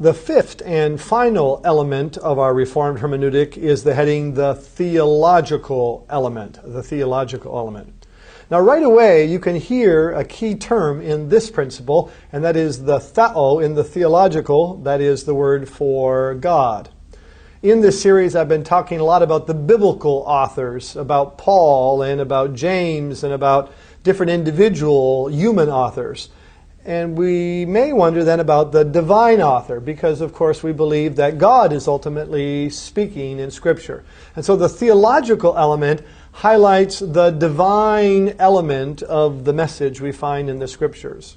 The fifth and final element of our Reformed hermeneutic is the heading the theological element. The theological element. Now, right away, you can hear a key term in this principle, and that is the theo in the theological, that is the word for God. In this series, I've been talking a lot about the biblical authors, about Paul and about James and about different individual human authors. And we may wonder then about the divine author, because of course we believe that God is ultimately speaking in Scripture. And so the theological element highlights the divine element of the message we find in the Scriptures.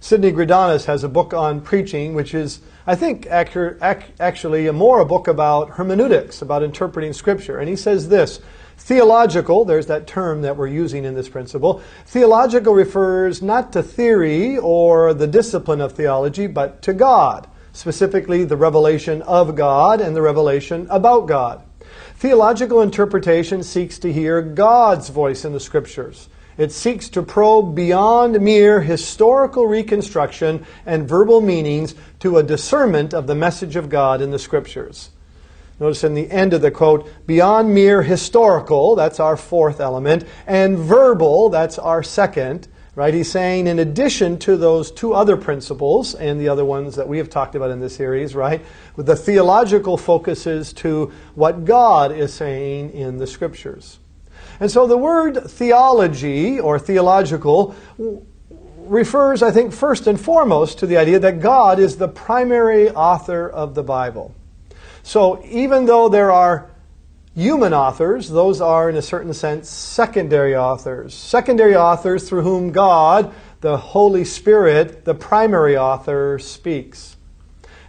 Sidney Greidanus has a book on preaching, which is, I think, actually more a book about hermeneutics, about interpreting Scripture. And he says this Theological, there's that term that we're using in this principle. Theological refers not to theory or the discipline of theology, but to God, specifically the revelation of God and the revelation about God. Theological interpretation seeks to hear God's voice in the Scriptures. It seeks to probe beyond mere historical reconstruction and verbal meanings to a discernment of the message of God in the Scriptures. Notice in the end of the quote, beyond mere historical, that's our fourth element, and verbal, that's our second, right? He's saying, in addition to those two other principles and the other ones that we have talked about in this series, right? The theological focuses to what God is saying in the scriptures. And so the word theology or theological refers, I think, first and foremost to the idea that God is the primary author of the Bible. So even though there are human authors, those are, in a certain sense, secondary authors. Secondary authors through whom God, the Holy Spirit, the primary author, speaks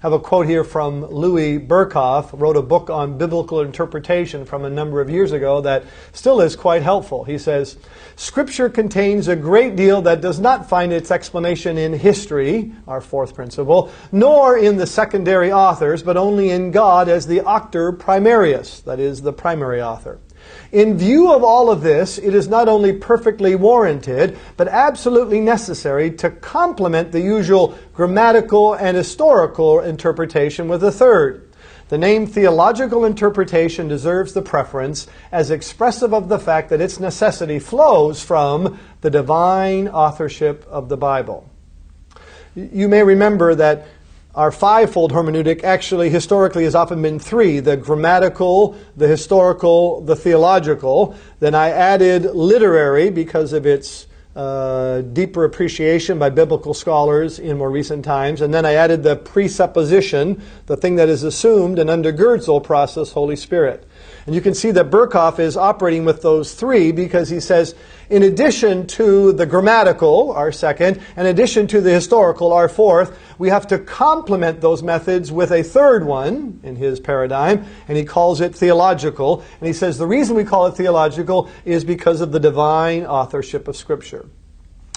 have a quote here from Louis Berkhof, wrote a book on biblical interpretation from a number of years ago that still is quite helpful. He says, Scripture contains a great deal that does not find its explanation in history, our fourth principle, nor in the secondary authors, but only in God as the auctor primarius, that is, the primary author. In view of all of this, it is not only perfectly warranted, but absolutely necessary to complement the usual grammatical and historical interpretation with a third. The name theological interpretation deserves the preference as expressive of the fact that its necessity flows from the divine authorship of the Bible. You may remember that our fivefold hermeneutic actually historically has often been three the grammatical, the historical, the theological. Then I added literary because of its uh, deeper appreciation by biblical scholars in more recent times. And then I added the presupposition, the thing that is assumed and undergirds the whole process, Holy Spirit. And you can see that Berkhof is operating with those three because he says, in addition to the grammatical, our second, in addition to the historical, our fourth, we have to complement those methods with a third one in his paradigm, and he calls it theological. And he says the reason we call it theological is because of the divine authorship of Scripture.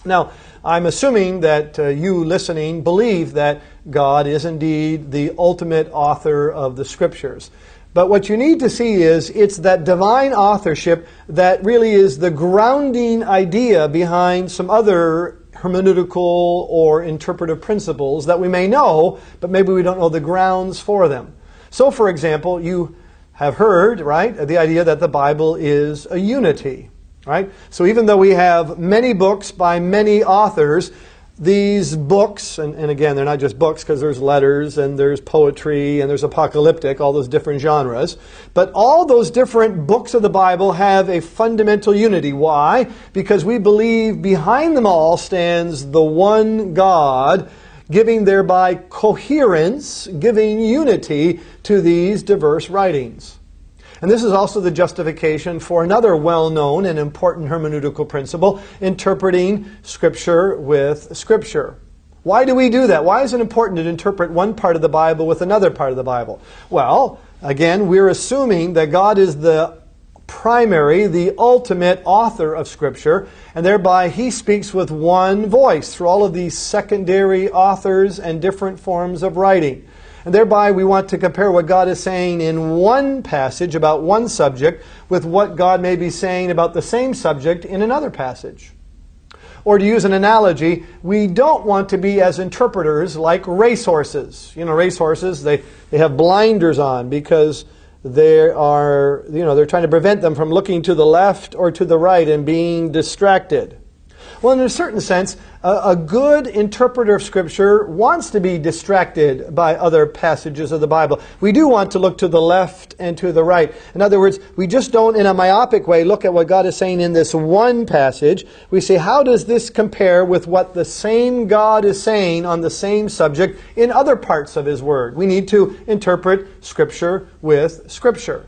Now, I'm assuming that uh, you listening believe that God is indeed the ultimate author of the Scriptures. But what you need to see is it's that divine authorship that really is the grounding idea behind some other hermeneutical or interpretive principles that we may know, but maybe we don't know the grounds for them. So, for example, you have heard, right, the idea that the Bible is a unity, right? So, even though we have many books by many authors, these books, and, and again, they're not just books because there's letters and there's poetry and there's apocalyptic, all those different genres, but all those different books of the Bible have a fundamental unity. Why? Because we believe behind them all stands the one God, giving thereby coherence, giving unity to these diverse writings. And this is also the justification for another well known and important hermeneutical principle interpreting Scripture with Scripture. Why do we do that? Why is it important to interpret one part of the Bible with another part of the Bible? Well, again, we're assuming that God is the primary, the ultimate author of Scripture, and thereby he speaks with one voice through all of these secondary authors and different forms of writing. And thereby we want to compare what God is saying in one passage about one subject with what God may be saying about the same subject in another passage. Or to use an analogy, we don't want to be as interpreters like racehorses. You know, racehorses, they, they have blinders on because they are, you know, they're trying to prevent them from looking to the left or to the right and being distracted. Well, in a certain sense, a, a, good interpreter of Scripture wants to be distracted by other passages of the Bible. We do want to look to the left and to the right. In other words, we just don't, in a myopic way, look at what God is saying in this one passage. We say, how does this compare with what the same God is saying on the same subject in other parts of His Word? We need to interpret Scripture with Scripture.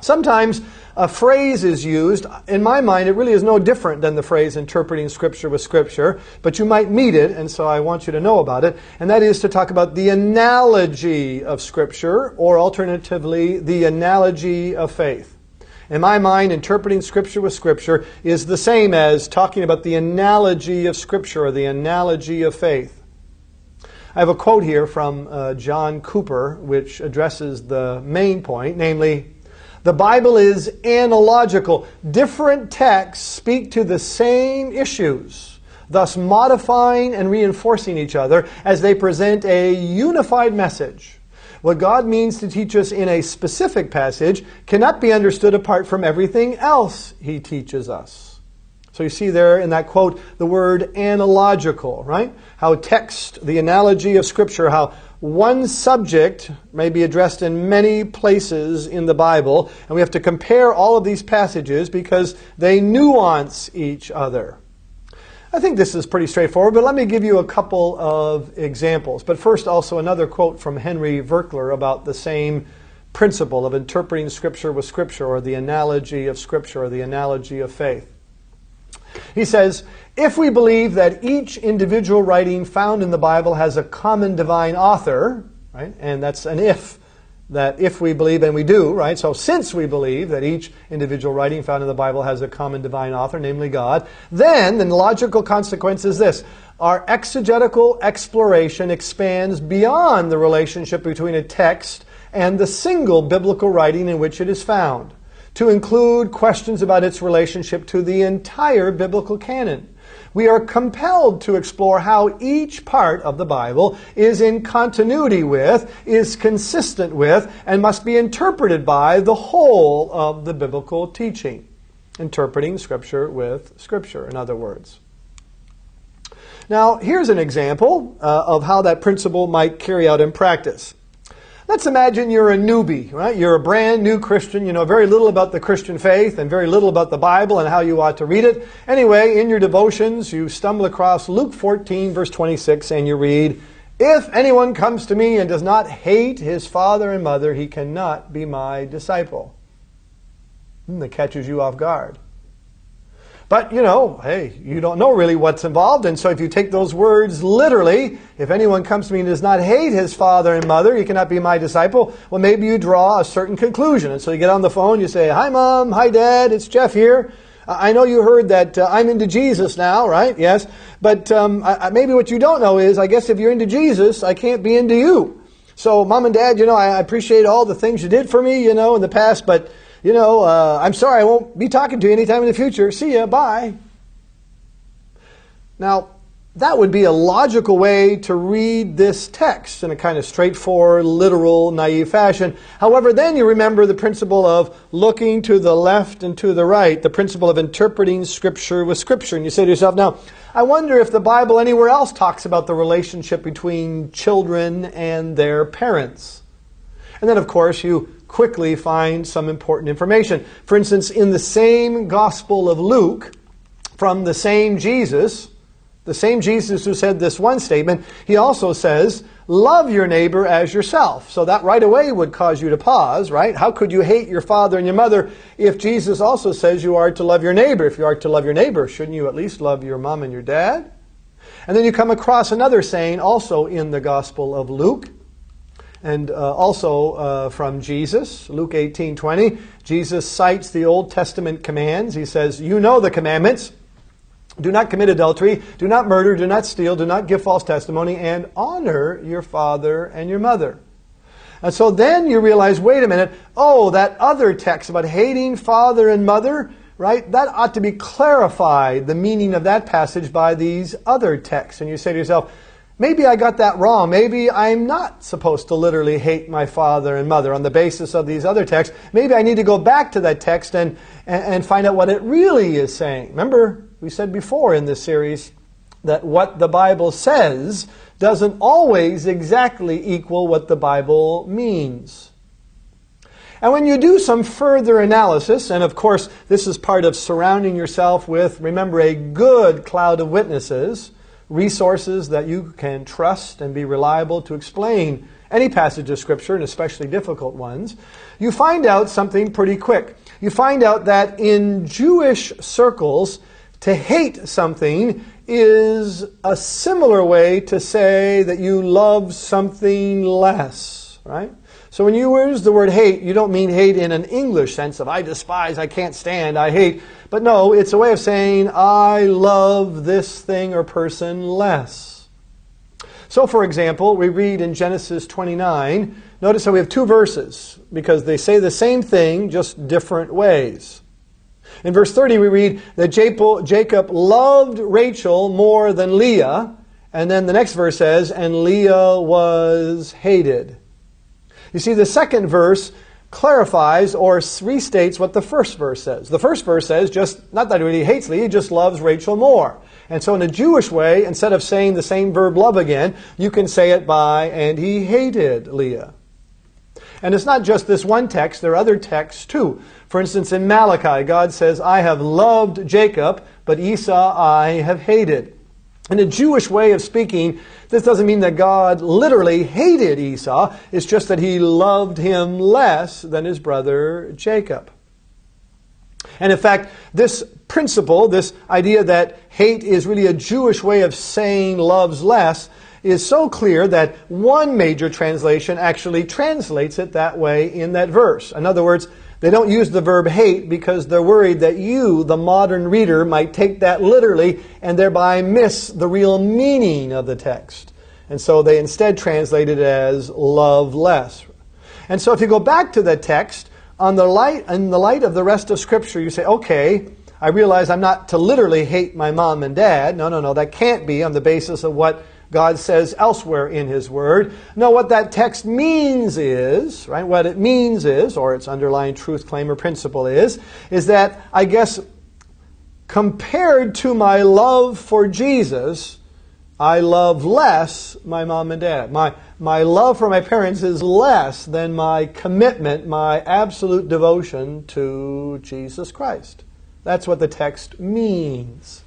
Sometimes a phrase is used. In my mind, it really is no different than the phrase interpreting Scripture with Scripture, but you might meet it, and so I want you to know about it. And that is to talk about the analogy of Scripture, or alternatively, the analogy of faith. In my mind, interpreting Scripture with Scripture is the same as talking about the analogy of Scripture or the analogy of faith. I have a quote here from uh, John Cooper which addresses the main point, namely, the Bible is analogical. Different texts speak to the same issues, thus modifying and reinforcing each other as they present a unified message. What God means to teach us in a specific passage cannot be understood apart from everything else He teaches us. So you see there in that quote the word analogical, right? How text, the analogy of Scripture, how one subject may be addressed in many places in the Bible, and we have to compare all of these passages because they nuance each other. I think this is pretty straightforward, but let me give you a couple of examples. But first, also another quote from Henry Virkler about the same principle of interpreting Scripture with Scripture, or the analogy of Scripture, or the analogy of faith. He says, if we believe that each individual writing found in the Bible has a common divine author, right, and that's an if, that if we believe, and we do, right, so since we believe that each individual writing found in the Bible has a common divine author, namely God, then the logical consequence is this. Our exegetical exploration expands beyond the relationship between a text and the single biblical writing in which it is found to include questions about its relationship to the entire biblical canon we are compelled to explore how each part of the Bible is in continuity with, is consistent with, and must be interpreted by the whole of the biblical teaching. Interpreting Scripture with Scripture, in other words. Now, here's an example uh, of how that principle might carry out in practice. Let's imagine you're a newbie, right? You're a brand new Christian. You know very little about the Christian faith and very little about the Bible and how you ought to read it. Anyway, in your devotions, you stumble across Luke 14, verse 26, and you read, If anyone comes to me and does not hate his father and mother, he cannot be my disciple. Hmm, that catches you off guard. But, you know, hey, you don't know really what's involved. And so if you take those words literally, if anyone comes to me and does not hate his father and mother, he cannot be my disciple. Well, maybe you draw a certain conclusion. And so you get on the phone, you say, Hi, Mom. Hi, Dad. It's Jeff here. I know you heard that uh, I'm into Jesus now, right? Yes. But um, I, maybe what you don't know is, I guess if you're into Jesus, I can't be into you. So, Mom and Dad, you know, I appreciate all the things you did for me, you know, in the past, but you know, uh, I'm sorry, I won't be talking to you anytime in the future. See ya, bye. Now, that would be a logical way to read this text in a kind of straightforward, literal, naive fashion. However, then you remember the principle of looking to the left and to the right, the principle of interpreting Scripture with Scripture. And you say to yourself, now, I wonder if the Bible anywhere else talks about the relationship between children and their parents. And then, of course, you quickly find some important information. For instance, in the same Gospel of Luke, from the same Jesus, the same Jesus who said this one statement, he also says, Love your neighbor as yourself. So that right away would cause you to pause, right? How could you hate your father and your mother if Jesus also says you are to love your neighbor? If you are to love your neighbor, shouldn't you at least love your mom and your dad? And then you come across another saying also in the Gospel of Luke and uh, also uh, from Jesus, Luke 18 20. Jesus cites the Old Testament commands. He says, You know the commandments. Do not commit adultery, do not murder, do not steal, do not give false testimony, and honor your father and your mother. And so then you realize wait a minute, oh, that other text about hating father and mother, right? That ought to be clarified, the meaning of that passage by these other texts. And you say to yourself, maybe I got that wrong. Maybe I'm not supposed to literally hate my father and mother on the basis of these other texts. Maybe I need to go back to that text and, and, find out what it really is saying. Remember, we said before in this series that what the Bible says doesn't always exactly equal what the Bible means. And when you do some further analysis, and of course, this is part of surrounding yourself with, remember, a good cloud of witnesses, resources that you can trust and be reliable to explain any passage of Scripture, and especially difficult ones, you find out something pretty quick. You find out that in Jewish circles, to hate something is a similar way to say that you love something less, right? So when you use the word hate, you don't mean hate in an English sense of I despise, I can't stand, I hate. But no, it's a way of saying I love this thing or person less. So, for example, we read in Genesis 29, notice how we have two verses because they say the same thing, just different ways. In verse 30, we read that Jacob loved Rachel more than Leah. And then the next verse says, and Leah was hated. You see, the second verse clarifies or restates what the first verse says. The first verse says just not that he hates Leah, he just loves Rachel more. And so in a Jewish way, instead of saying the same verb love again, you can say it by and he hated Leah. And it's not just this one text, there are other texts too. For instance, in Malachi, God says, I have loved Jacob, but Esau I have hated. In a Jewish way of speaking, this doesn't mean that God literally hated Esau. It's just that he loved him less than his brother Jacob. And in fact, this principle, this idea that hate is really a Jewish way of saying loves less, is so clear that one major translation actually translates it that way in that verse. In other words, they don't use the verb hate because they're worried that you, the modern reader, might take that literally and thereby miss the real meaning of the text. And so they instead translate it as love less. And so if you go back to the text, on the light in the light of the rest of Scripture, you say, okay, I realize I'm not to literally hate my mom and dad. No, no, no, that can't be on the basis of what God says elsewhere in His Word. No, what that text means is, right, what it means is, or its underlying truth claim or principle is, is that I guess compared to my love for Jesus, I love less my mom and dad. My, my love for my parents is less than my commitment, my absolute devotion to Jesus Christ. That's what the text means.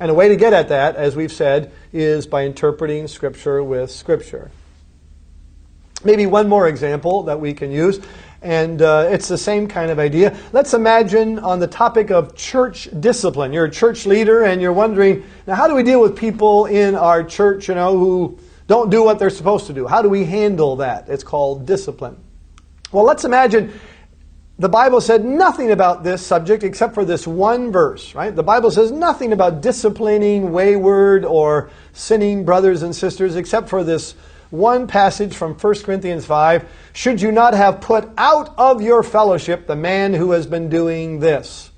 And a way to get at that, as we've said, is by interpreting Scripture with Scripture. Maybe one more example that we can use, and uh, it's the same kind of idea. Let's imagine on the topic of church discipline. You're a church leader, and you're wondering, now, how do we deal with people in our church, you know, who don't do what they're supposed to do? How do we handle that? It's called discipline. Well, let's imagine the Bible said nothing about this subject except for this one verse, right? The Bible says nothing about disciplining wayward or sinning brothers and sisters except for this one passage from 1 Corinthians 5. Should you not have put out of your fellowship the man who has been doing this?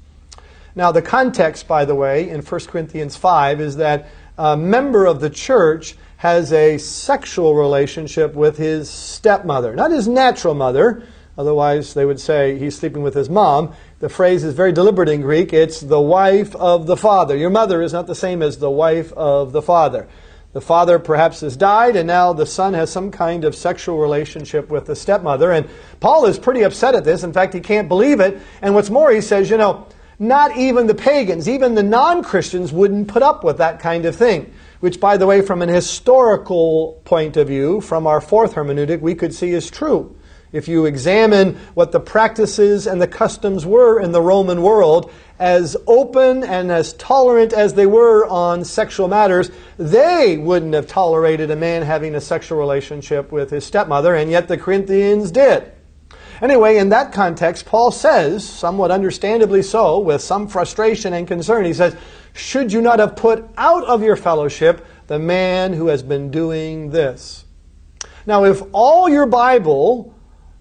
Now, the context, by the way, in 1 Corinthians 5 is that a member of the church has a sexual relationship with his stepmother, not his natural mother Otherwise, they would say he's sleeping with his mom. The phrase is very deliberate in Greek. It's the wife of the father. Your mother is not the same as the wife of the father. The father perhaps has died, and now the son has some kind of sexual relationship with the stepmother. And Paul is pretty upset at this. In fact, he can't believe it. And what's more, he says, you know, not even the pagans, even the non Christians wouldn't put up with that kind of thing. Which, by the way, from an historical point of view, from our fourth hermeneutic, we could see is true. If you examine what the practices and the customs were in the Roman world, as open and as tolerant as they were on sexual matters, they wouldn't have tolerated a man having a sexual relationship with his stepmother, and yet the Corinthians did. Anyway, in that context, Paul says, somewhat understandably so, with some frustration and concern, he says, Should you not have put out of your fellowship the man who has been doing this? Now, if all your Bible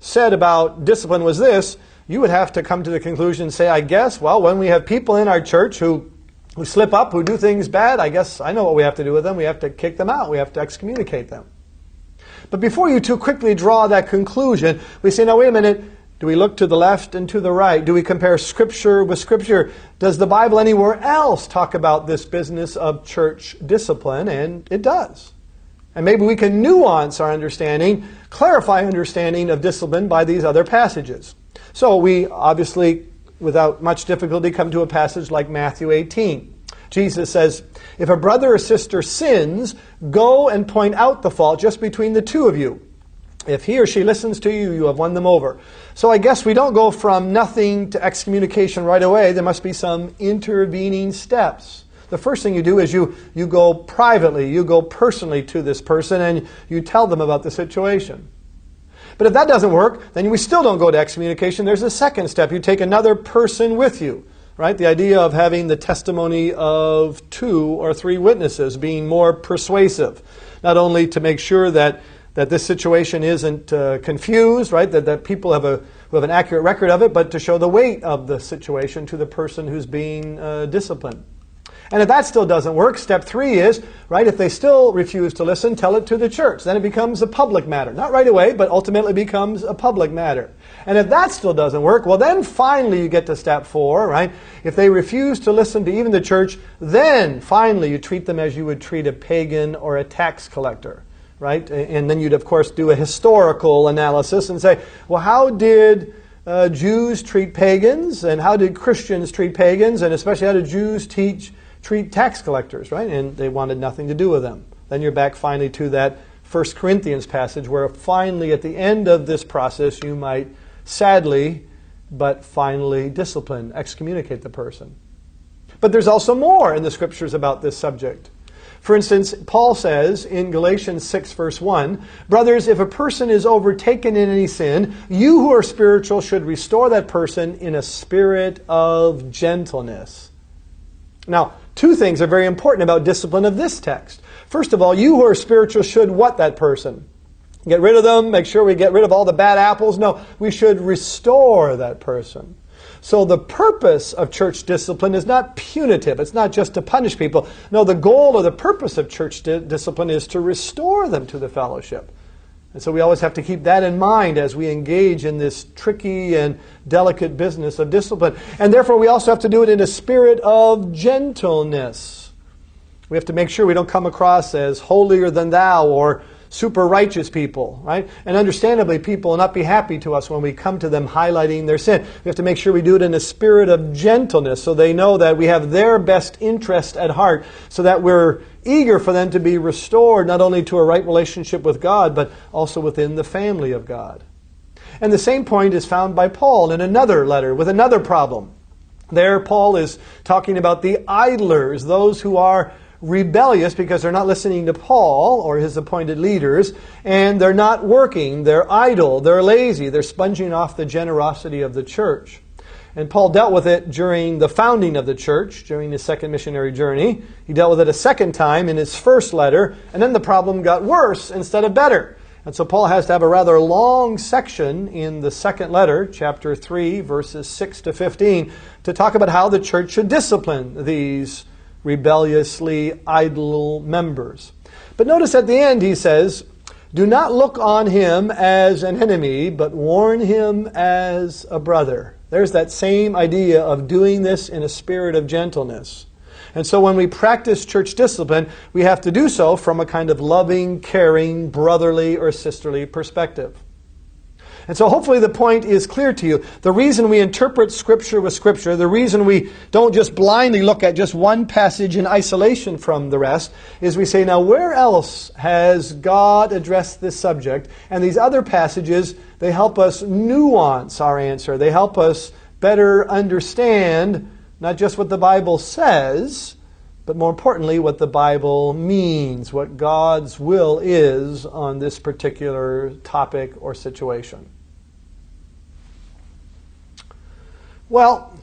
said about discipline was this you would have to come to the conclusion and say, I guess, well, when we have people in our church who, who slip up, who do things bad, I guess I know what we have to do with them. We have to kick them out. We have to excommunicate them. But before you too quickly draw that conclusion, we say, now wait a minute. Do we look to the left and to the right? Do we compare Scripture with Scripture? Does the Bible anywhere else talk about this business of church discipline? And it does. And maybe we can nuance our understanding, clarify understanding of discipline by these other passages. So we obviously, without much difficulty, come to a passage like Matthew 18. Jesus says, If a brother or sister sins, go and point out the fault just between the two of you. If he or she listens to you, you have won them over. So I guess we don't go from nothing to excommunication right away. There must be some intervening steps. The first thing you do is you, you go privately, you go personally to this person, and you tell them about the situation. But if that doesn't work, then we still don't go to excommunication. There's a second step. You take another person with you, right? The idea of having the testimony of two or three witnesses being more persuasive, not only to make sure that that this situation isn't uh, confused, right? That, that people have a who have an accurate record of it, but to show the weight of the situation to the person who's being uh, disciplined. And if that still doesn't work, step three is, right, if they still refuse to listen, tell it to the church. Then it becomes a public matter. Not right away, but ultimately becomes a public matter. And if that still doesn't work, well, then finally you get to step four, right? If they refuse to listen to even the church, then finally you treat them as you would treat a pagan or a tax collector, right? And then you'd, of course, do a historical analysis and say, well, how did uh, Jews treat pagans? And how did Christians treat pagans? And especially, how did Jews teach? Treat tax collectors, right? And they wanted nothing to do with them. Then you're back finally to that 1 Corinthians passage where finally at the end of this process you might sadly but finally discipline, excommunicate the person. But there's also more in the scriptures about this subject. For instance, Paul says in Galatians 6, verse 1 Brothers, if a person is overtaken in any sin, you who are spiritual should restore that person in a spirit of gentleness. Now, Two things are very important about discipline of this text. First of all, you who are spiritual should what that person? Get rid of them, make sure we get rid of all the bad apples. No, we should restore that person. So the purpose of church discipline is not punitive. It's not just to punish people. No, the goal or the purpose of church di- discipline is to restore them to the fellowship. And so we always have to keep that in mind as we engage in this tricky and delicate business of discipline. And therefore, we also have to do it in a spirit of gentleness. We have to make sure we don't come across as holier than thou or super righteous people, right? And understandably, people will not be happy to us when we come to them highlighting their sin. We have to make sure we do it in a spirit of gentleness so they know that we have their best interest at heart, so that we're eager for them to be restored not only to a right relationship with God, but also within the family of God. And the same point is found by Paul in another letter with another problem. There, Paul is talking about the idlers, those who are rebellious because they're not listening to Paul or his appointed leaders, and they're not working, they're idle, they're lazy, they're sponging off the generosity of the church. And Paul dealt with it during the founding of the church, during his second missionary journey. He dealt with it a second time in his first letter, and then the problem got worse instead of better. And so Paul has to have a rather long section in the second letter, chapter 3, verses 6 to 15, to talk about how the church should discipline these rebelliously idle members. But notice at the end he says, Do not look on him as an enemy, but warn him as a brother. There's that same idea of doing this in a spirit of gentleness. And so when we practice church discipline, we have to do so from a kind of loving, caring, brotherly, or sisterly perspective. And so hopefully the point is clear to you. The reason we interpret Scripture with Scripture, the reason we don't just blindly look at just one passage in isolation from the rest, is we say, now where else has God addressed this subject? And these other passages, they help us nuance our answer. They help us better understand not just what the Bible says, but more importantly, what the Bible means, what God's will is on this particular topic or situation. Well,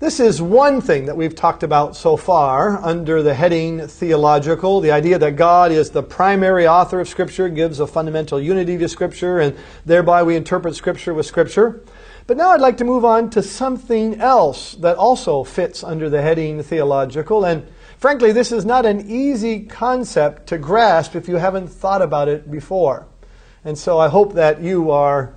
this is one thing that we've talked about so far under the heading theological. The idea that God is the primary author of Scripture gives a fundamental unity to Scripture, and thereby we interpret Scripture with Scripture. But now I'd like to move on to something else that also fits under the heading theological. And frankly, this is not an easy concept to grasp if you haven't thought about it before. And so I hope that you are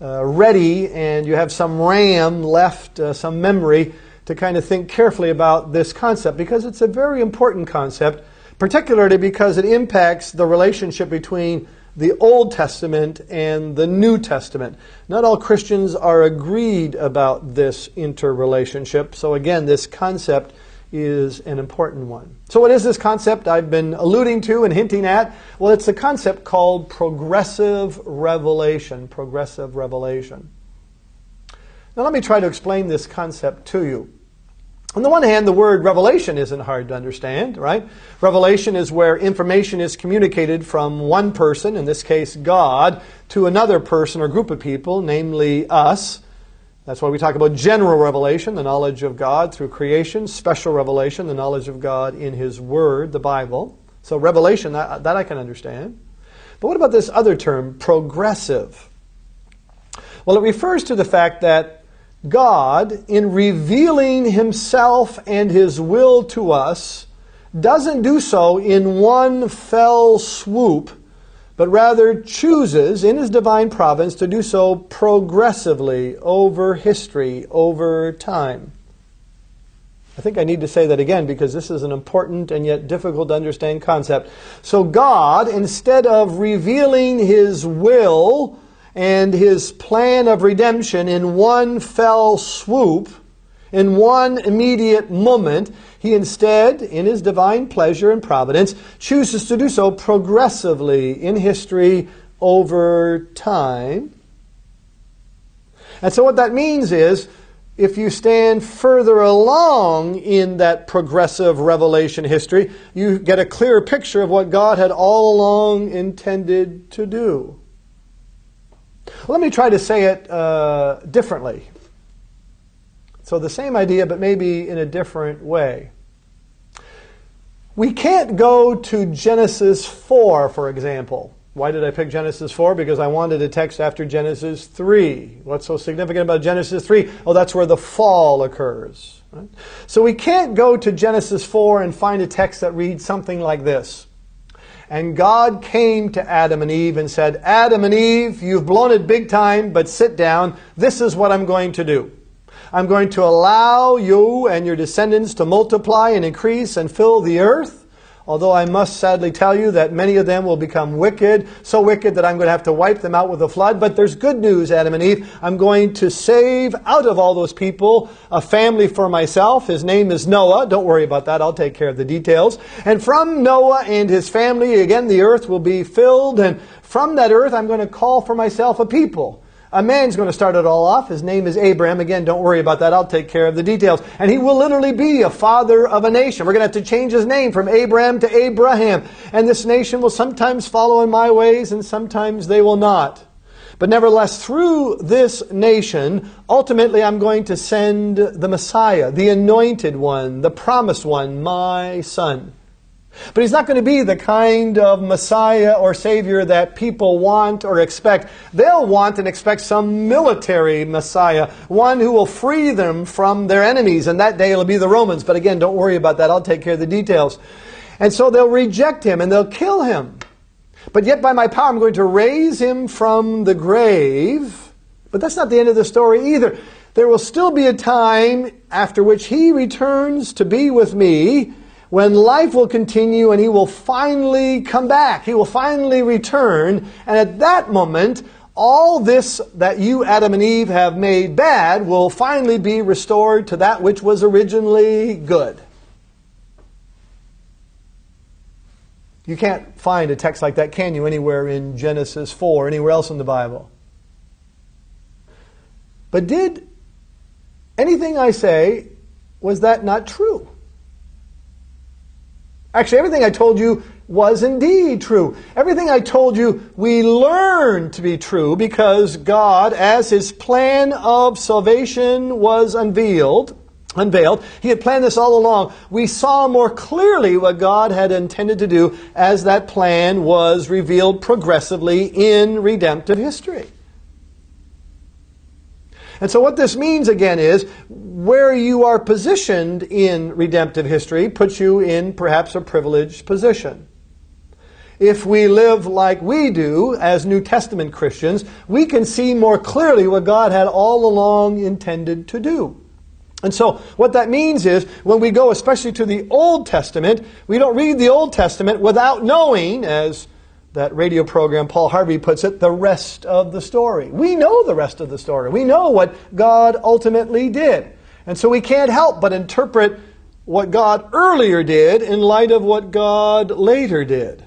uh, ready and you have some RAM left, uh, some memory to kind of think carefully about this concept because it's a very important concept, particularly because it impacts the relationship between the Old Testament and the New Testament. Not all Christians are agreed about this interrelationship. So, again, this concept is an important one. So, what is this concept I've been alluding to and hinting at? Well, it's a concept called progressive revelation. Progressive revelation. Now, let me try to explain this concept to you. On the one hand, the word revelation isn't hard to understand, right? Revelation is where information is communicated from one person, in this case God, to another person or group of people, namely us. That's why we talk about general revelation, the knowledge of God through creation, special revelation, the knowledge of God in His Word, the Bible. So, revelation, that, that I can understand. But what about this other term, progressive? Well, it refers to the fact that God, in revealing Himself and His will to us, doesn't do so in one fell swoop, but rather chooses in His divine providence to do so progressively over history, over time. I think I need to say that again because this is an important and yet difficult to understand concept. So, God, instead of revealing His will, and his plan of redemption in one fell swoop, in one immediate moment, he instead, in his divine pleasure and providence, chooses to do so progressively in history over time. And so, what that means is, if you stand further along in that progressive revelation history, you get a clearer picture of what God had all along intended to do. Let me try to say it uh, differently. So, the same idea, but maybe in a different way. We can't go to Genesis 4, for example. Why did I pick Genesis 4? Because I wanted a text after Genesis 3. What's so significant about Genesis 3? Oh, that's where the fall occurs. So we can't go to Genesis 4 and find a text that reads something like this and God came to Adam and Eve and said, Adam and Eve, you've blown it big time, but sit down. This is what I'm going to do. I'm going to allow you and your descendants to multiply and increase and fill the earth. Although I must sadly tell you that many of them will become wicked, so wicked that I'm going to have to wipe them out with a flood. But there's good news, Adam and Eve. I'm going to save out of all those people a family for myself. His name is Noah. Don't worry about that. I'll take care of the details. And from Noah and his family, again, the earth will be filled. And from that earth, I'm going to call for myself a people. A man's going to start it all off. His name is Abraham. Again, don't worry about that. I'll take care of the details. And he will literally be a father of a nation. We're going to have to change his name from Abram to Abraham. And this nation will sometimes follow in my ways and sometimes they will not. But nevertheless, through this nation, ultimately I'm going to send the Messiah, the anointed one, the promised one, my son. But he's not going to be the kind of Messiah or Savior that people want or expect. They'll want and expect some military Messiah, one who will free them from their enemies, and that day it'll be the Romans. But again, don't worry about that. I'll take care of the details. And so they'll reject him and they'll kill him. But yet, by my power, I'm going to raise him from the grave. But that's not the end of the story either. There will still be a time after which he returns to be with me when life will continue and he will finally come back. He will finally return. And at that moment, all this that you, Adam and Eve, have made bad will finally be restored to that which was originally good. You can't find a text like that, can you, anywhere in Genesis 4, anywhere else in the Bible? But did anything I say, was that not true? Actually, everything I told you was indeed true. Everything I told you, we learned to be true because God, as His plan of salvation was unveiled, unveiled, He had planned this all along. We saw more clearly what God had intended to do as that plan was revealed progressively in redemptive history. And so, what this means again is where you are positioned in redemptive history puts you in perhaps a privileged position. If we live like we do as New Testament Christians, we can see more clearly what God had all along intended to do. And so, what that means is when we go, especially to the Old Testament, we don't read the Old Testament without knowing, as that radio program Paul Harvey puts it, the rest of the story. We know the rest of the story. We know what God ultimately did. And so we can't help but interpret what God earlier did in light of what God later did.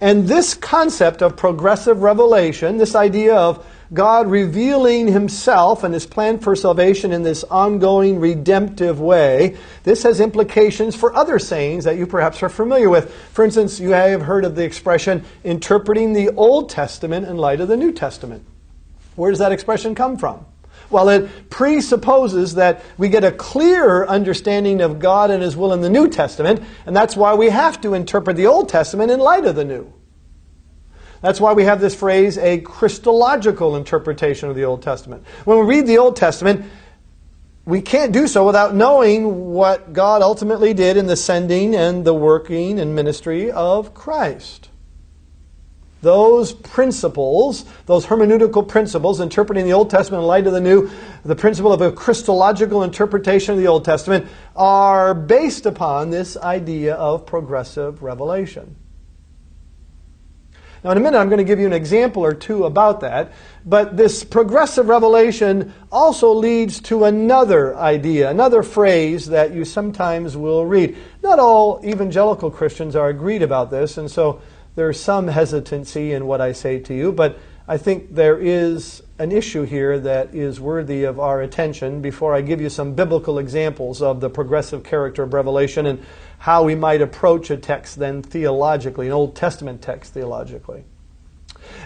And this concept of progressive revelation, this idea of God revealing himself and his plan for salvation in this ongoing redemptive way, this has implications for other sayings that you perhaps are familiar with. For instance, you have heard of the expression interpreting the Old Testament in light of the New Testament. Where does that expression come from? Well, it presupposes that we get a clearer understanding of God and His will in the New Testament, and that's why we have to interpret the Old Testament in light of the New. That's why we have this phrase, a Christological interpretation of the Old Testament. When we read the Old Testament, we can't do so without knowing what God ultimately did in the sending and the working and ministry of Christ. Those principles, those hermeneutical principles, interpreting the Old Testament in light of the New, the principle of a Christological interpretation of the Old Testament, are based upon this idea of progressive revelation. Now, in a minute, I'm going to give you an example or two about that. But this progressive revelation also leads to another idea, another phrase that you sometimes will read. Not all evangelical Christians are agreed about this, and so there's some hesitancy in what I say to you, but I think there is an issue here that is worthy of our attention before I give you some biblical examples of the progressive character of Revelation and how we might approach a text then theologically, an Old Testament text theologically.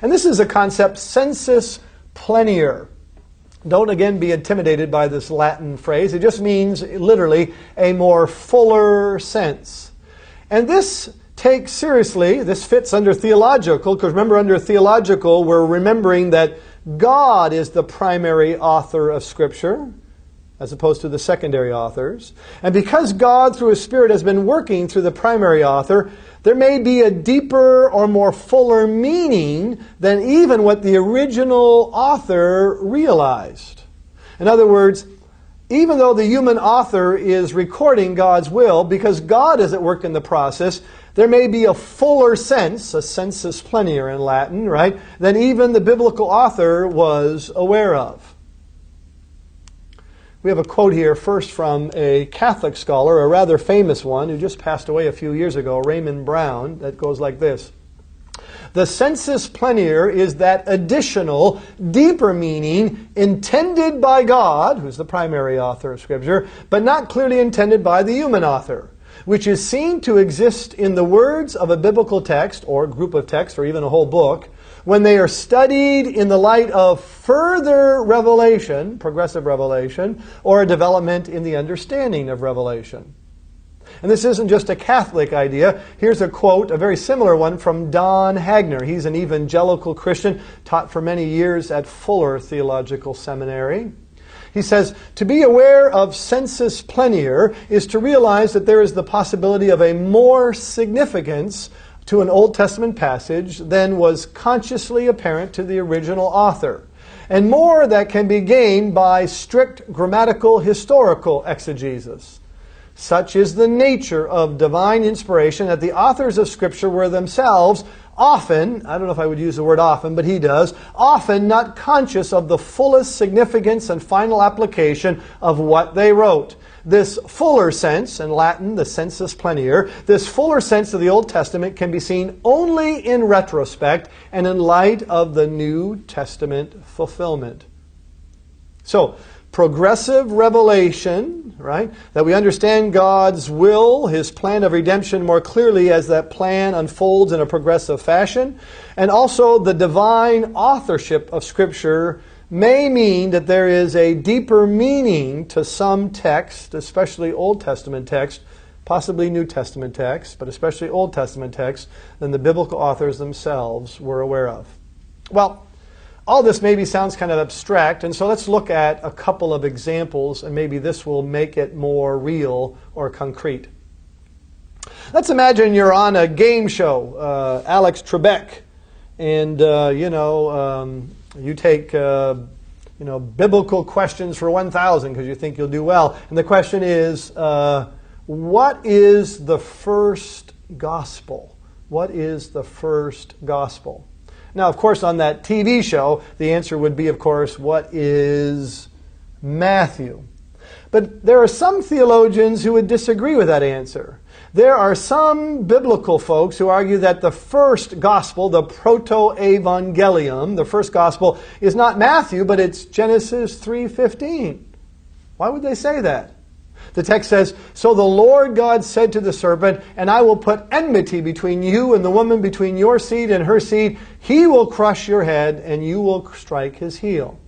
And this is a concept, sensus plenior. Don't again be intimidated by this Latin phrase. It just means literally a more fuller sense. And this takes seriously, this fits under theological, because remember, under theological, we're remembering that God is the primary author of Scripture as opposed to the secondary authors. And because God, through His Spirit, has been working through the primary author, there may be a deeper or more fuller meaning than even what the original author realized. In other words, even though the human author is recording God's will, because God is at work in the process, there may be a fuller sense, a sensus plenior in Latin, right, than even the biblical author was aware of. We have a quote here first from a Catholic scholar, a rather famous one who just passed away a few years ago, Raymond Brown, that goes like this. The sensus plenior is that additional, deeper meaning intended by God, who's the primary author of Scripture, but not clearly intended by the human author, which is seen to exist in the words of a biblical text, or group of texts, or even a whole book, when they are studied in the light of further revelation, progressive revelation, or a development in the understanding of revelation. And this isn't just a Catholic idea. Here's a quote, a very similar one from Don Hagner. He's an evangelical Christian, taught for many years at Fuller Theological Seminary. He says, To be aware of sensus plenior is to realize that there is the possibility of a more significance to an Old Testament passage than was consciously apparent to the original author, and more that can be gained by strict grammatical historical exegesis. Such is the nature of divine inspiration that the authors of Scripture were themselves often, I don't know if I would use the word often, but he does, often not conscious of the fullest significance and final application of what they wrote. This fuller sense, in Latin, the sensus plenior, this fuller sense of the Old Testament can be seen only in retrospect and in light of the New Testament fulfillment. So, progressive revelation, right? That we understand God's will, His plan of redemption more clearly as that plan unfolds in a progressive fashion, and also the divine authorship of Scripture may mean that there is a deeper meaning to some text, especially Old Testament text, possibly New Testament text, but especially Old Testament text, than the biblical authors themselves were aware of. Well, all this maybe sounds kind of abstract, and so let's look at a couple of examples, and maybe this will make it more real or concrete. Let's imagine you're on a game show, uh, Alex Trebek, and uh, you know um, you take uh, you know biblical questions for 1,000 because you think you'll do well, and the question is, uh, what is the first gospel? What is the first gospel? Now, of course, on that TV show, the answer would be, of course, what is Matthew? But there are some theologians who would disagree with that answer. There are some biblical folks who argue that the first gospel, the proto-evangelium, the first gospel, is not Matthew, but it's Genesis 3.15. Why would they say that? The text says, So the Lord God said to the serpent, And I will put enmity between you and the woman, between your seed and her seed. He will crush your head, and you will strike his heel.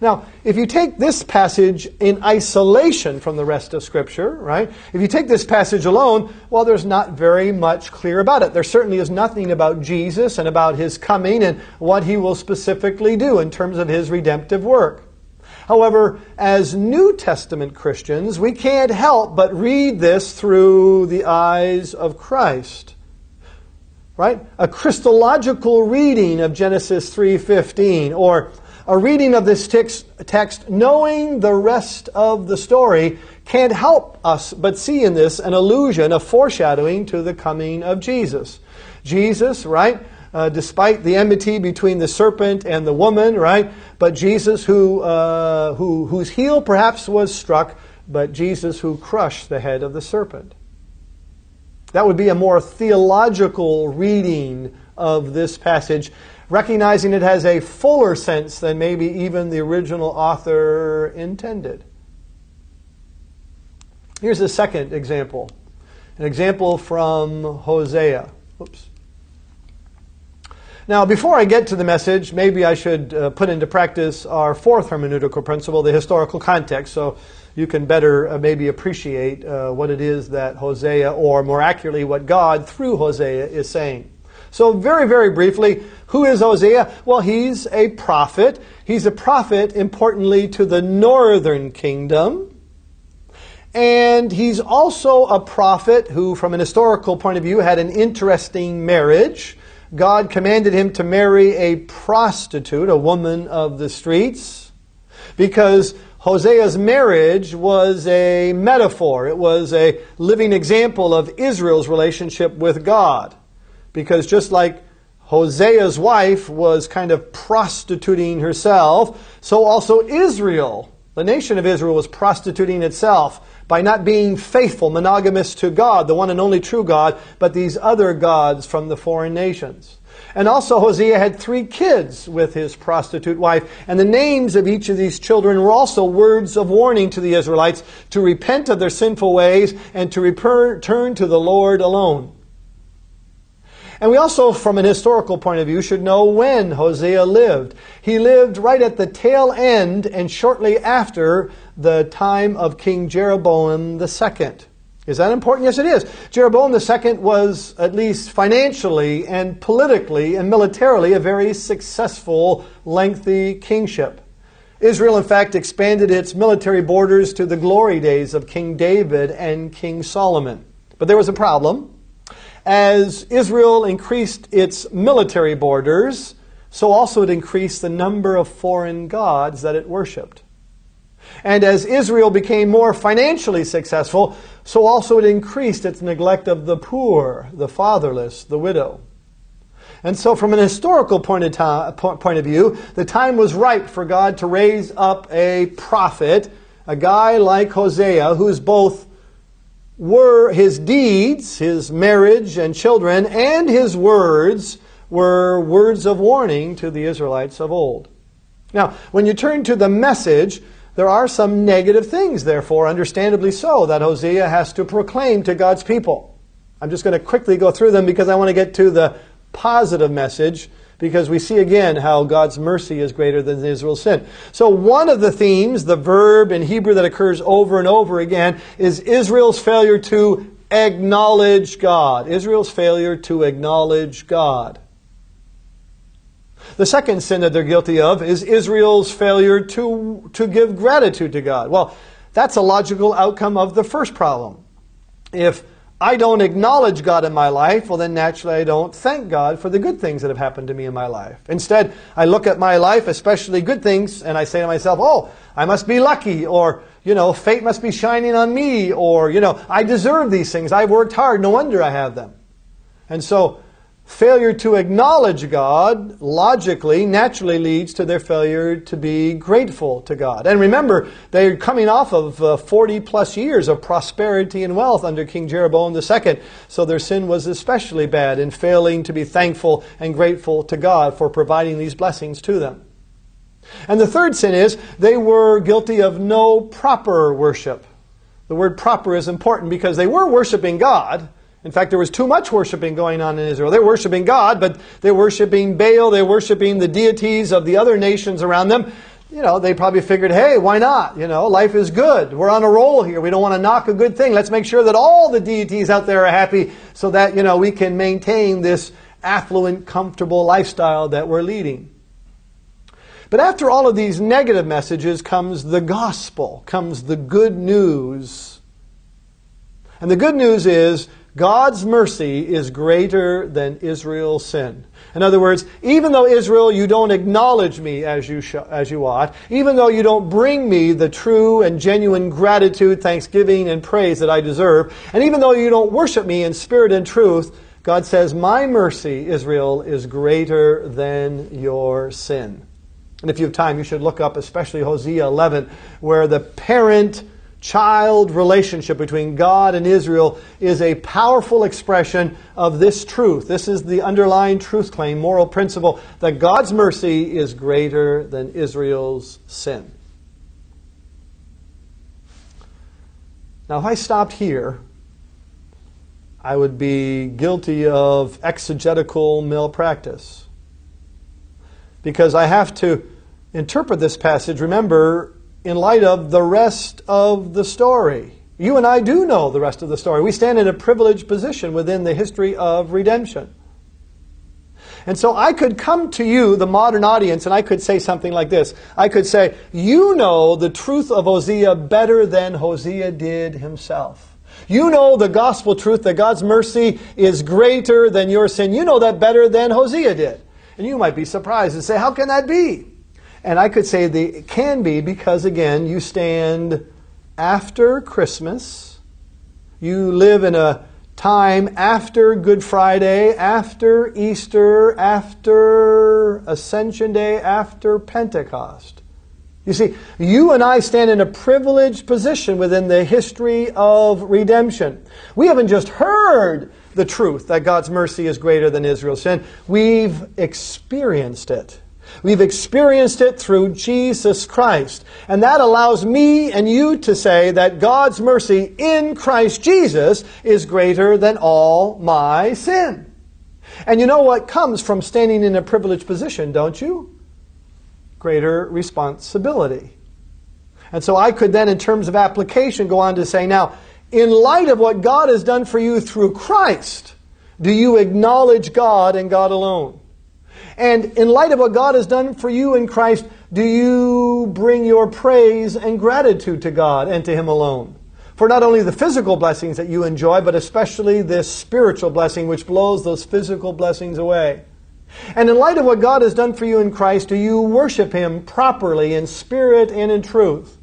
Now, if you take this passage in isolation from the rest of Scripture, right? If you take this passage alone, well, there's not very much clear about it. There certainly is nothing about Jesus and about his coming and what he will specifically do in terms of his redemptive work. However, as New Testament Christians, we can't help but read this through the eyes of Christ. Right? A Christological reading of Genesis 3:15 or a reading of this text, knowing the rest of the story can't help us but see in this an allusion, a foreshadowing to the coming of Jesus. Jesus, right? Uh, despite the enmity between the serpent and the woman, right? But Jesus, who, uh, who, whose heel perhaps was struck, but Jesus who crushed the head of the serpent. That would be a more theological reading of this passage, recognizing it has a fuller sense than maybe even the original author intended. Here's a second example an example from Hosea. Oops. Now, before I get to the message, maybe I should uh, put into practice our fourth hermeneutical principle, the historical context, so you can better uh, maybe appreciate uh, what it is that Hosea, or more accurately, what God through Hosea is saying. So, very, very briefly, who is Hosea? Well, he's a prophet. He's a prophet, importantly, to the northern kingdom. And he's also a prophet who, from an historical point of view, had an interesting marriage. God commanded him to marry a prostitute, a woman of the streets, because Hosea's marriage was a metaphor. It was a living example of Israel's relationship with God. Because just like Hosea's wife was kind of prostituting herself, so also Israel, the nation of Israel, was prostituting itself by not being faithful, monogamous to God, the one and only true God, but these other gods from the foreign nations. And also, Hosea had three kids with his prostitute wife, and the names of each of these children were also words of warning to the Israelites to repent of their sinful ways and to return to the Lord alone. And we also, from an historical point of view, should know when Hosea lived. He lived right at the tail end and shortly after the time of King Jeroboam II. Is that important? Yes, it is. Jeroboam II was, at least financially and politically and militarily, a very successful, lengthy kingship. Israel, in fact, expanded its military borders to the glory days of King David and King Solomon. But there was a problem. As Israel increased its military borders, so also it increased the number of foreign gods that it worshiped. And as Israel became more financially successful, so also it increased its neglect of the poor, the fatherless, the widow. And so, from an historical point of, point of view, the time was ripe for God to raise up a prophet, a guy like Hosea, who's both were his deeds, his marriage and children, and his words were words of warning to the Israelites of old. Now, when you turn to the message, there are some negative things, therefore, understandably so, that Hosea has to proclaim to God's people. I'm just going to quickly go through them because I want to get to the positive message because we see again how God's mercy is greater than Israel's sin. So one of the themes, the verb in Hebrew that occurs over and over again, is Israel's failure to acknowledge God. Israel's failure to acknowledge God. The second sin that they're guilty of is Israel's failure to, to give gratitude to God. Well, that's a logical outcome of the first problem. If I don't acknowledge God in my life, well, then naturally I don't thank God for the good things that have happened to me in my life. Instead, I look at my life, especially good things, and I say to myself, oh, I must be lucky, or, you know, fate must be shining on me, or, you know, I deserve these things. I've worked hard. No wonder I have them. And so, failure to acknowledge God logically, naturally leads to their failure to be grateful to God. And remember, they're coming off of uh, 40 plus years of prosperity and wealth under King Jeroboam II, so their sin was especially bad in failing to be thankful and grateful to God for providing these blessings to them. And the third sin is they were guilty of no proper worship. The word proper is important because they were worshiping God in fact, there was too much worshiping going on in Israel. They're worshiping God, but they're worshiping Baal, they're worshiping the deities of the other nations around them. You know, they probably figured, hey, why not? You know, life is good. We're on a roll here. We don't want to knock a good thing. Let's make sure that all the deities out there are happy so that, you know, we can maintain this affluent, comfortable lifestyle that we're leading. But after all of these negative messages comes the gospel, comes the good news. And the good news is God's mercy is greater than Israel's sin. In other words, even though Israel, you don't acknowledge me as you, sh- as you ought, even though you don't bring me the true and genuine gratitude, thanksgiving, and praise that I deserve, and even though you don't worship me in spirit and truth, God says, My mercy, Israel, is greater than your sin. And if you have time, you should look up especially Hosea 11, where the parent child relationship between God and Israel is a powerful expression of this truth. This is the underlying truth claim, moral principle, that God's mercy is greater than Israel's sin. Now, if I stopped here, I would be guilty of exegetical malpractice. Because I have to interpret this passage. Remember, in light of the rest of the story. You and I do know the rest of the story. We stand in a privileged position within the history of redemption. And so I could come to you, the modern audience, and I could say something like this. I could say, You know the truth of Hosea better than Hosea did himself. You know the gospel truth that God's mercy is greater than your sin. You know that better than Hosea did. And you might be surprised and say, How can that be? And I could say the, it can be because, again, you stand after Christmas. You live in a time after Good Friday, after Easter, after Ascension Day, after Pentecost. You see, you and I stand in a privileged position within the history of redemption. We haven't just heard the truth that God's mercy is greater than Israel's sin, we've experienced it. We've experienced it through Jesus Christ. And that allows me and you to say that God's mercy in Christ Jesus is greater than all my sin. And you know what comes from standing in a privileged position, don't you? Greater responsibility. And so I could then, in terms of application, go on to say, now, in light of what God has done for you through Christ, do you acknowledge God and God alone? And in light of what God has done for you in Christ, do you bring your praise and gratitude to God and to Him alone? For not only the physical blessings that you enjoy, but especially this spiritual blessing which blows those physical blessings away. And in light of what God has done for you in Christ, do you worship Him properly in spirit and in truth?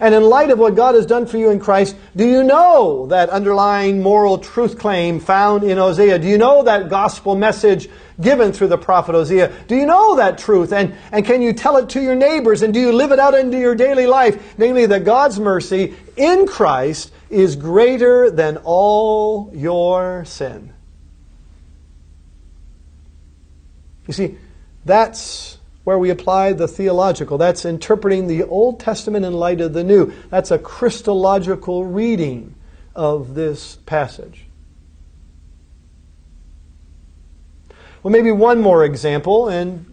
And in light of what God has done for you in Christ, do you know that underlying moral truth claim found in Hosea? Do you know that gospel message given through the prophet Hosea. Do you know that truth? And, and can you tell it to your neighbors? And do you live it out into your daily life? Namely, that God's mercy in Christ is greater than all your sin. You see, that's where we apply the theological. That's interpreting the Old Testament in light of the New. That's a Christological reading of this passage. Well, maybe one more example, and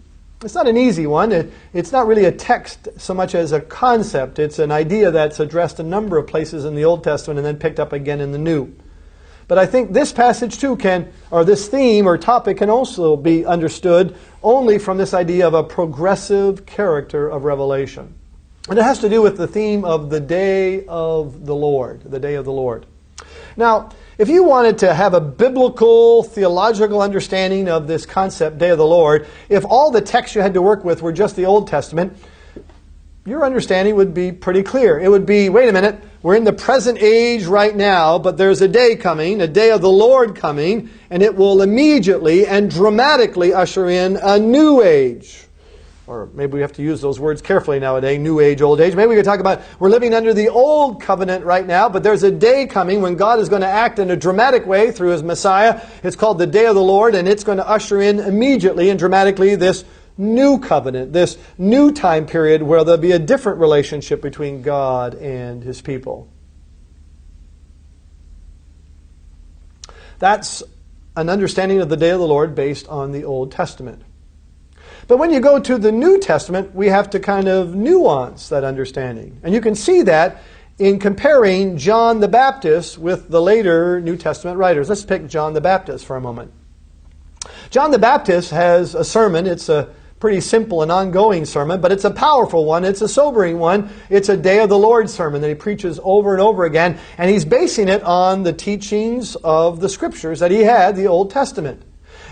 it's not an easy one. It, it's not really a text so much as a concept. It's an idea that's addressed a number of places in the Old Testament and then picked up again in the New. But I think this passage too can, or this theme or topic can also be understood only from this idea of a progressive character of revelation. And it has to do with the theme of the day of the Lord, the day of the Lord. Now, if you wanted to have a biblical, theological understanding of this concept, day of the Lord, if all the texts you had to work with were just the Old Testament, your understanding would be pretty clear. It would be wait a minute, we're in the present age right now, but there's a day coming, a day of the Lord coming, and it will immediately and dramatically usher in a new age. Or maybe we have to use those words carefully nowadays new age, old age. Maybe we could talk about we're living under the old covenant right now, but there's a day coming when God is going to act in a dramatic way through his Messiah. It's called the day of the Lord, and it's going to usher in immediately and dramatically this new covenant, this new time period where there'll be a different relationship between God and his people. That's an understanding of the day of the Lord based on the Old Testament. But when you go to the New Testament, we have to kind of nuance that understanding. And you can see that in comparing John the Baptist with the later New Testament writers. Let's pick John the Baptist for a moment. John the Baptist has a sermon. It's a pretty simple and ongoing sermon, but it's a powerful one. It's a sobering one. It's a day of the Lord sermon that he preaches over and over again, and he's basing it on the teachings of the scriptures that he had, the Old Testament.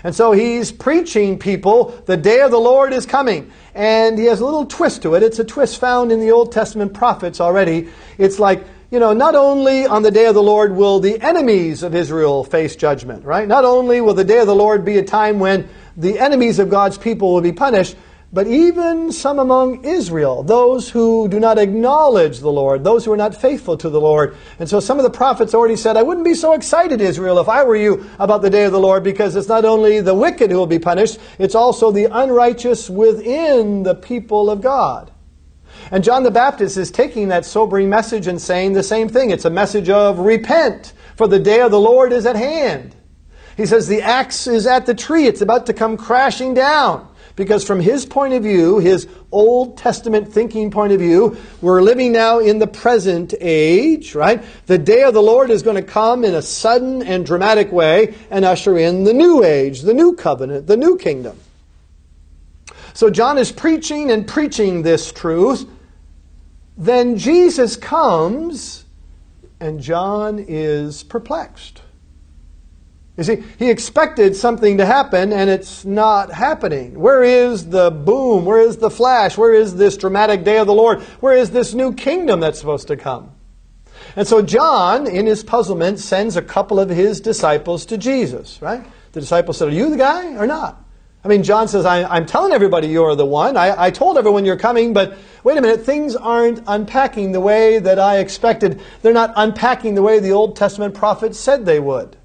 And so he's preaching people, the day of the Lord is coming. And he has a little twist to it. It's a twist found in the Old Testament prophets already. It's like, you know, not only on the day of the Lord will the enemies of Israel face judgment, right? Not only will the day of the Lord be a time when the enemies of God's people will be punished, but even some among Israel, those who do not acknowledge the Lord, those who are not faithful to the Lord. And so some of the prophets already said, I wouldn't be so excited, Israel, if I were you about the day of the Lord, because it's not only the wicked who will be punished, it's also the unrighteous within the people of God. And John the Baptist is taking that sobering message and saying the same thing. It's a message of repent, for the day of the Lord is at hand. He says the axe is at the tree, it's about to come crashing down. Because from his point of view, his Old Testament thinking point of view, we're living now in the present age, right? The day of the Lord is going to come in a sudden and dramatic way and usher in the new age, the new covenant, the new kingdom. So John is preaching and preaching this truth. Then Jesus comes, and John is perplexed. You see, he expected something to happen and it's not happening. Where is the boom? Where is the flash? Where is this dramatic day of the Lord? Where is this new kingdom that's supposed to come? And so John, in his puzzlement, sends a couple of his disciples to Jesus, right? The disciples said, Are you the guy or not? I mean, John says, I, am telling everybody you're the one. I, I told everyone you're coming, but wait a minute, things aren't unpacking the way that I expected. They're not unpacking the way the Old Testament prophets said they would.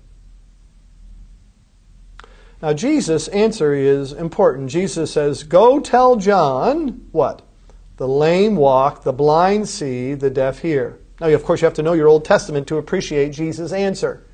Now, Jesus' answer is important. Jesus says, Go tell John what? The lame walk, the blind see, the deaf hear. Now, of course, you have to know your Old Testament to appreciate Jesus' answer.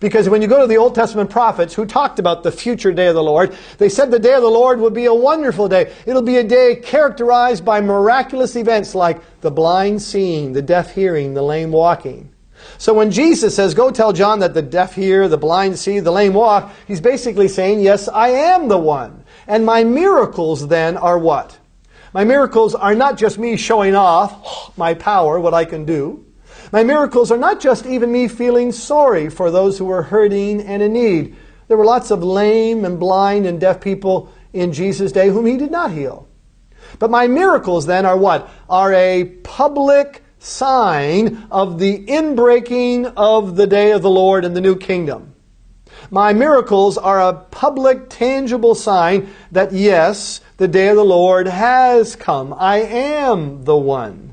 Because when you go to the Old Testament prophets who talked about the future day of the Lord, they said the day of the Lord would be a wonderful day. It'll be a day characterized by miraculous events like the blind seeing, the deaf hearing, the lame walking. So when Jesus says, Go tell John that the deaf hear, the blind see, the lame walk, he's basically saying, Yes, I am the one. And my miracles then are what? My miracles are not just me showing off my power, what I can do. My miracles are not just even me feeling sorry for those who are hurting and in need. There were lots of lame and blind and deaf people in Jesus' day whom he did not heal. But my miracles then are what? Are a public sign of the inbreaking of the day of the Lord and the new kingdom. My miracles are a public, tangible sign that yes, the day of the Lord has come. I am the one.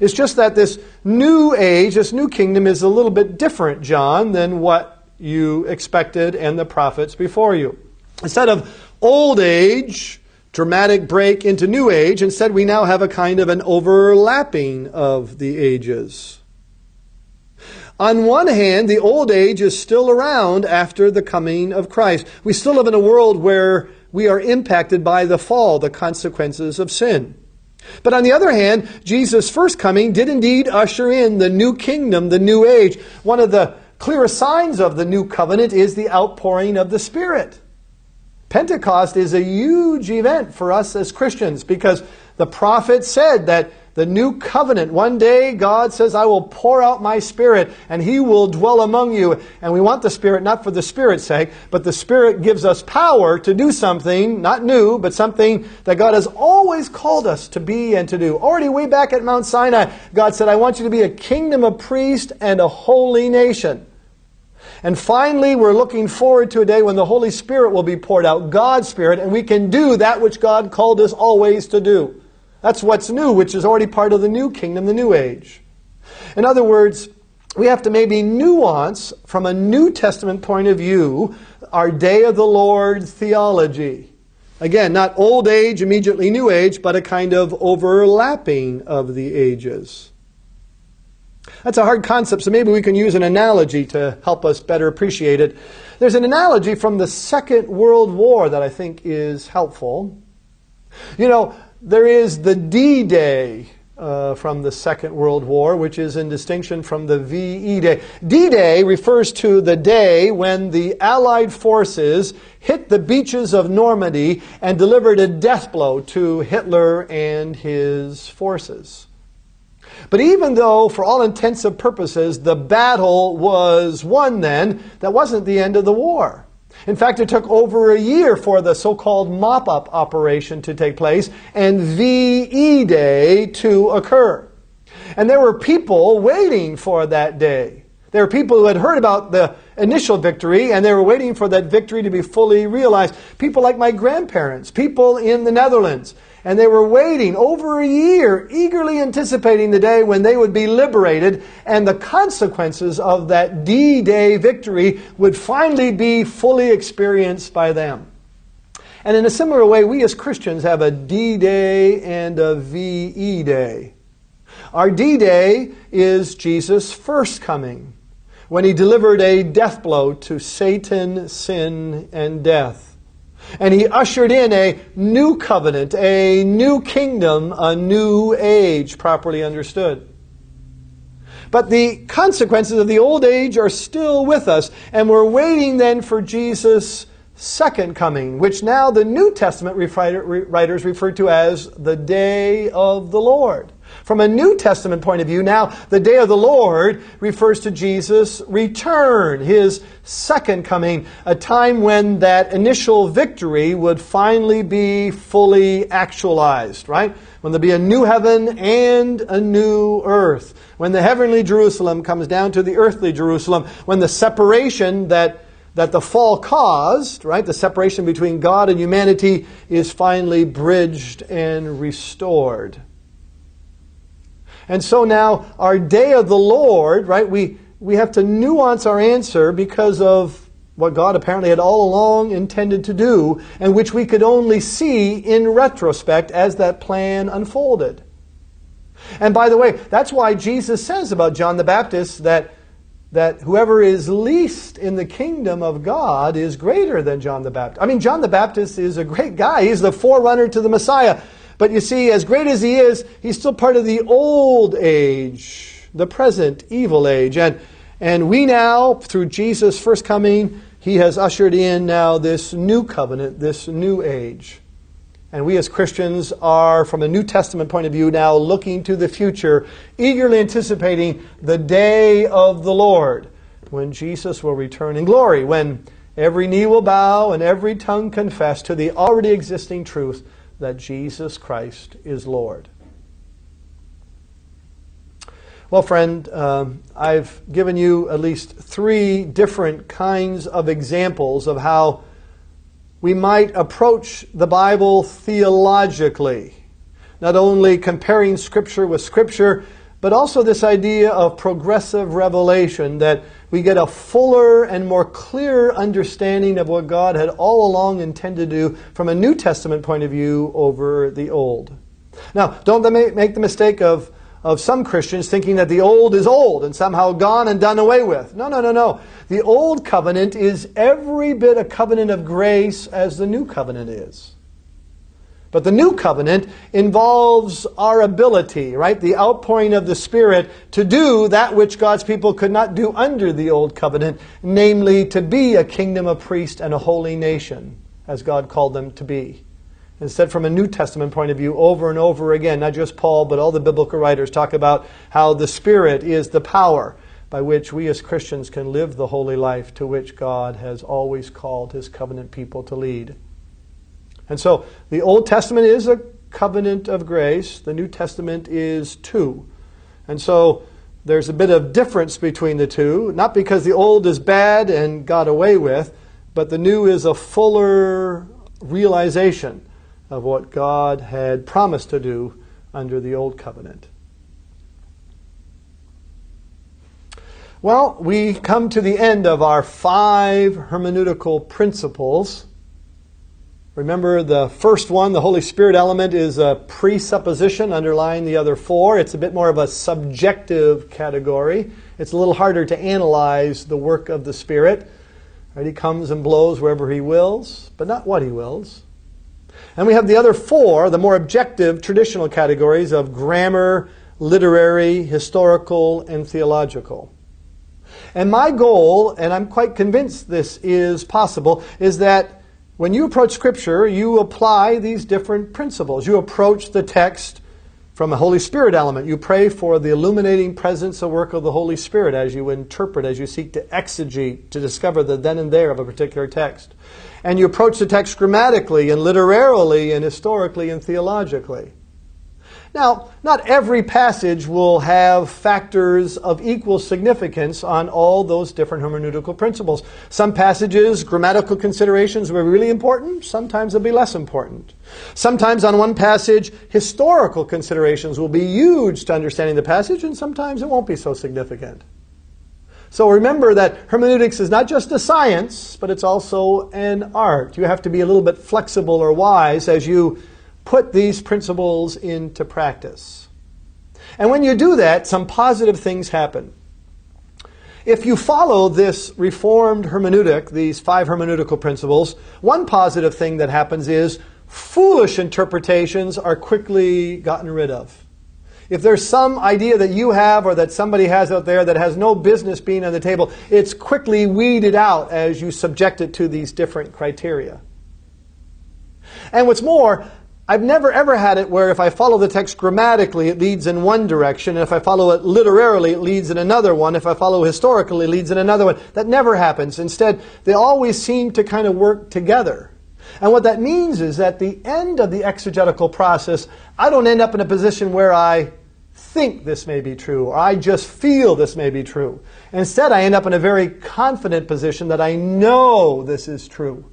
It's just that this new age, this new kingdom is a little bit different, John, than what you expected and the prophets before you. Instead of old age, dramatic break into New Age. Instead, we now have a kind of an overlapping of the ages. On one hand, the old age is still around after the coming of Christ. We still live in a world where we are impacted by the fall, the consequences of sin. But on the other hand, Jesus' first coming did indeed usher in the new kingdom, the new age. One of the clearest signs of the new covenant is the outpouring of the Spirit. Pentecost is a huge event for us as Christians because the prophet said that the new covenant, one day God says, I will pour out my spirit and he will dwell among you. And we want the spirit not for the spirit's sake, but the spirit gives us power to do something, not new, but something that God has always called us to be and to do. Already way back at Mount Sinai, God said, I want you to be a kingdom of priests and a holy nation. And finally, we're looking forward to a day when the Holy Spirit will be poured out, God's Spirit, and we can do that which God called us always to do. That's what's new, which is already part of the new kingdom, the new age. In other words, we have to maybe nuance from a New Testament point of view our day of the Lord theology. Again, not old age, immediately new age, but a kind of overlapping of the ages. That's a hard concept, so maybe we can use an analogy to help us better appreciate it. There's an analogy from the Second World War that I think is helpful. You know, there is the D Day uh, from the Second World War, which is in distinction from the VE Day. D Day refers to the day when the Allied forces hit the beaches of Normandy and delivered a death blow to Hitler and his forces. But even though, for all intents and purposes, the battle was won then, that wasn't the end of the war. In fact, it took over a year for the so called mop up operation to take place and VE Day to occur. And there were people waiting for that day. There were people who had heard about the initial victory and they were waiting for that victory to be fully realized. People like my grandparents, people in the Netherlands, and they were waiting over a year, eagerly anticipating the day when they would be liberated and the consequences of that D Day victory would finally be fully experienced by them. And in a similar way, we as Christians have a D Day and a VE Day. Our D Day is Jesus' first coming, when he delivered a death blow to Satan, sin, and death. And he ushered in a new covenant, a new kingdom, a new age, properly understood. But the consequences of the old age are still with us, and we're waiting then for Jesus' second coming, which now the New Testament writers refer to as the day of the Lord. From a New Testament point of view, now the day of the Lord refers to Jesus' return, his second coming, a time when that initial victory would finally be fully actualized, right? When there'll be a new heaven and a new earth. When the heavenly Jerusalem comes down to the earthly Jerusalem. When the separation that that the fall caused, right, the separation between God and humanity, is finally bridged and restored. And so now our day of the Lord, right, we, we have to nuance our answer because of what God apparently had all along intended to do, and which we could only see in retrospect as that plan unfolded. And by the way, that's why Jesus says about John the Baptist that, that whoever is least in the kingdom of God is greater than John the Baptist. I mean, John the Baptist is a great guy. He's the forerunner to the Messiah. But you see, as great as he is, he's still part of the old age, the present evil age. And, and we now, through Jesus' first coming, he has ushered in now this new covenant, this new age. And we as Christians are, from a New Testament point of view, now looking to the future, eagerly anticipating the day of the Lord, when Jesus will return in glory, when every knee will bow and every tongue confess to the already existing truth that Jesus Christ is Lord. Well, friend, uh, I've given you at least three different kinds of examples of how we might approach the Bible theologically. Not only comparing Scripture with Scripture, but also this idea of progressive revelation that we get a fuller and more clear understanding of what God had all along intended to do from a New Testament point of view over the Old. Now, don't make the mistake of, of some Christians thinking that the old is old and somehow gone and done away with. No, no, no, no. The old covenant is every bit a covenant of grace as the new covenant is. But the new covenant involves our ability, right? The outpouring of the Spirit to do that which God's people could not do under the old covenant, namely to be a kingdom of priests and a holy nation, as God called them to be. Instead, from a New Testament point of view, over and over again, not just Paul, but all the biblical writers talk about how the Spirit is the power by which we as Christians can live the holy life to which God has always called his covenant people to lead. And so the Old Testament is a covenant of grace, the New Testament is too. And so there's a bit of difference between the two, not because the old is bad and got away with, but the new is a fuller realization of what God had promised to do under the old covenant. Well, we come to the end of our five hermeneutical principles. Remember, the first one, the Holy Spirit element, is a presupposition underlying the other four. It's a bit more of a subjective category. It's a little harder to analyze the work of the Spirit. Right? He comes and blows wherever he wills, but not what he wills. And we have the other four, the more objective traditional categories of grammar, literary, historical, and theological. And my goal, and I'm quite convinced this is possible, is that when you approach Scripture, you apply these different principles. You approach the text from a Holy Spirit element. You pray for the illuminating presence and work of the Holy Spirit as you interpret, as you seek to exegete, to discover the then and there of a particular text. And you approach the text grammatically and literarily and historically and theologically. Now, not every passage will have factors of equal significance on all those different hermeneutical principles. Some passages, grammatical considerations will be really important, sometimes they'll be less important. Sometimes on one passage, historical considerations will be huge to understanding the passage, and sometimes it won't be so significant. So remember that hermeneutics is not just a science, but it's also an art. You have to be a little bit flexible or wise as you put these principles into practice. And when you do that, some positive things happen. If you follow this reformed hermeneutic, these five hermeneutical principles, one positive thing that happens is foolish interpretations are quickly gotten rid of. If there's some idea that you have or that somebody has out there that has no business being on the table, it's quickly weeded out as you subject it to these different criteria. And what's more, I've never ever had it where if I follow the text grammatically, it leads in one direction. And if I follow it literarily, it leads in another one. If I follow historically, it leads in another one. That never happens. Instead, they always seem to kind of work together. And what that means is at the end of the exegetical process, I don't end up in a position where I think this may be true, or I just feel this may be true. Instead, I end up in a very confident position that I know this is true.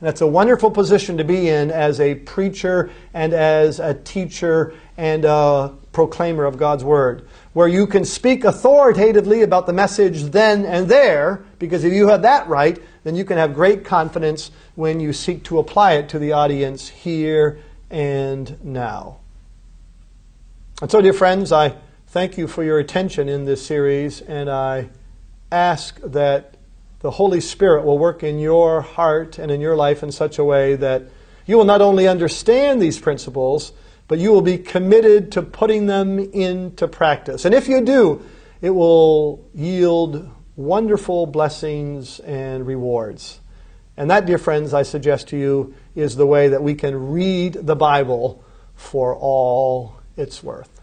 That's a wonderful position to be in as a preacher and as a teacher and a proclaimer of God's Word, where you can speak authoritatively about the message then and there, because if you have that right, then you can have great confidence when you seek to apply it to the audience here and now. And so, dear friends, I thank you for your attention in this series, and I ask that the Holy Spirit will work in your heart and in your life in such a way that you will not only understand these principles, but you will be committed to putting them into practice. And if you do, it will yield wonderful blessings and rewards. And that, dear friends, I suggest to you, is the way that we can read the Bible for all it's worth.